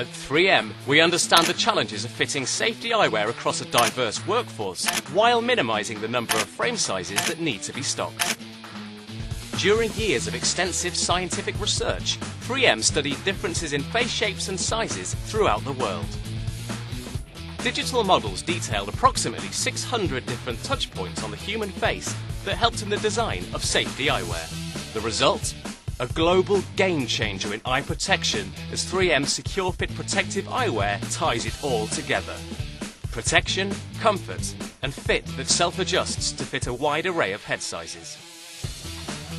At 3M, we understand the challenges of fitting safety eyewear across a diverse workforce while minimizing the number of frame sizes that need to be stocked. During years of extensive scientific research, 3M studied differences in face shapes and sizes throughout the world. Digital models detailed approximately 600 different touchpoints on the human face that helped in the design of safety eyewear. The result? A global game changer in eye protection as 3M Secure Fit Protective Eyewear ties it all together. Protection, comfort, and fit that self-adjusts to fit a wide array of head sizes.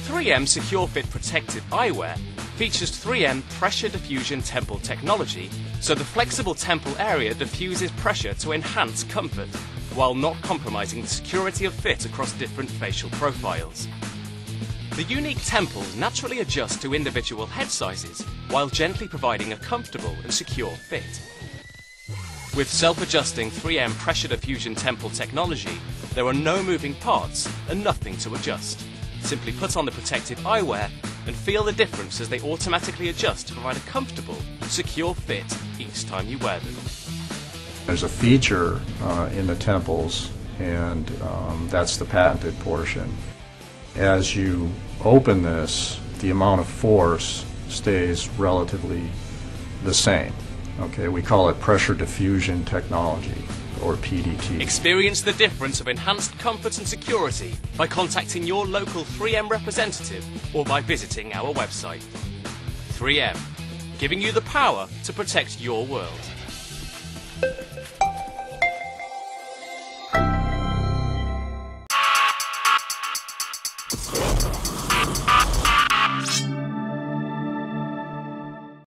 3M Secure Fit Protective Eyewear features 3M pressure diffusion temple technology, so the flexible temple area diffuses pressure to enhance comfort, while not compromising the security of fit across different facial profiles. The unique temples naturally adjust to individual head sizes, while gently providing a comfortable and secure fit. With self-adjusting 3M pressure diffusion temple technology, there are no moving parts and nothing to adjust. Simply put on the protective eyewear and feel the difference as they automatically adjust to provide a comfortable, secure fit each time you wear them. There's a feature uh, in the temples, and um, that's the patented portion. As you open this, the amount of force stays relatively the same. Okay, we call it pressure diffusion technology or PDT. Experience the difference of enhanced comfort and security by contacting your local 3M representative or by visiting our website. 3M, giving you the power to protect your world.